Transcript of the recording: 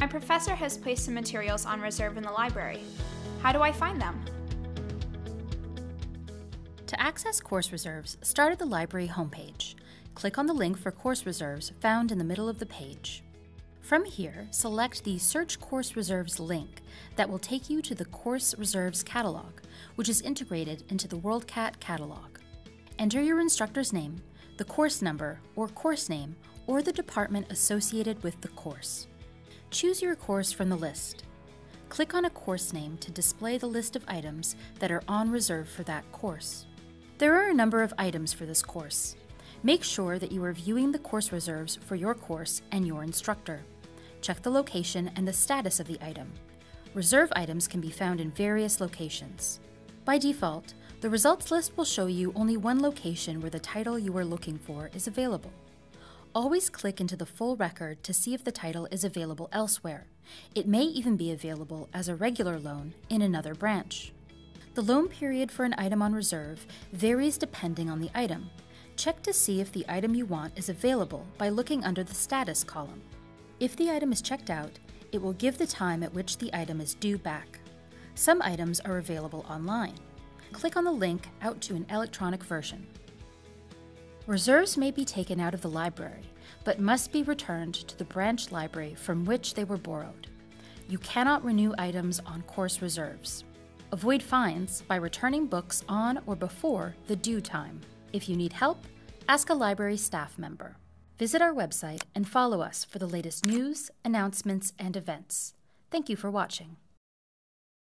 My professor has placed some materials on reserve in the library. How do I find them? To access course reserves, start at the library homepage. Click on the link for course reserves found in the middle of the page. From here, select the Search Course Reserves link that will take you to the Course Reserves catalog, which is integrated into the WorldCat catalog. Enter your instructor's name, the course number or course name, or the department associated with the course. Choose your course from the list. Click on a course name to display the list of items that are on reserve for that course. There are a number of items for this course. Make sure that you are viewing the course reserves for your course and your instructor. Check the location and the status of the item. Reserve items can be found in various locations. By default, the results list will show you only one location where the title you are looking for is available. Always click into the full record to see if the title is available elsewhere. It may even be available as a regular loan in another branch. The loan period for an item on reserve varies depending on the item. Check to see if the item you want is available by looking under the status column. If the item is checked out, it will give the time at which the item is due back. Some items are available online. Click on the link out to an electronic version. Reserves may be taken out of the library, but must be returned to the branch library from which they were borrowed. You cannot renew items on course reserves. Avoid fines by returning books on or before the due time. If you need help, ask a library staff member. Visit our website and follow us for the latest news, announcements, and events. Thank you for watching.